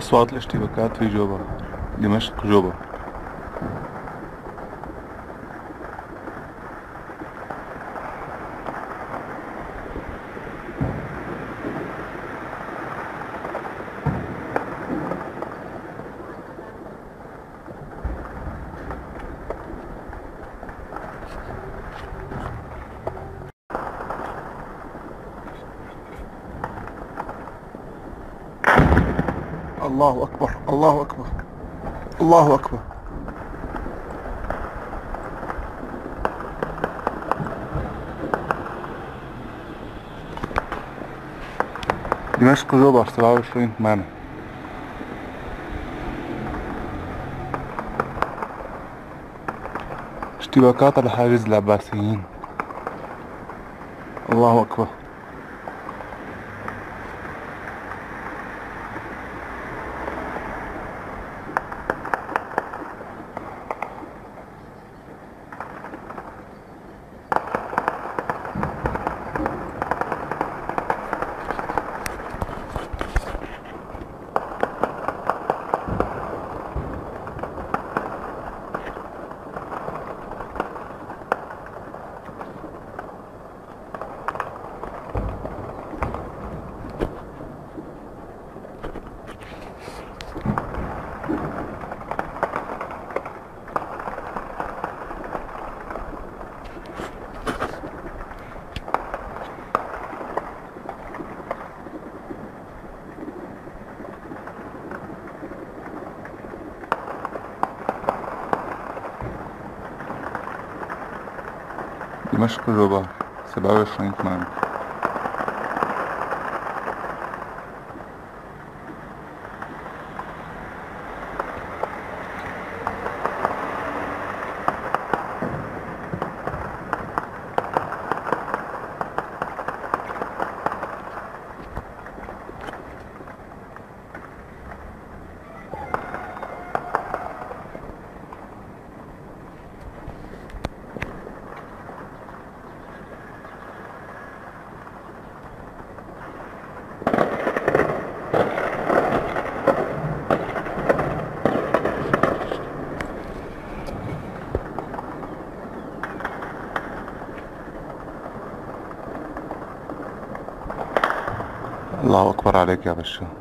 أصوات الاشتباكات في جوبا دمشق جوبا الله أكبر الله أكبر الله أكبر. دمشق جوبر 27 8 اشتباكات على حاجز العباسيين الله أكبر. Dimashq Roba, Sebastian Schlenkmann. الله أكبر عليك يا باشا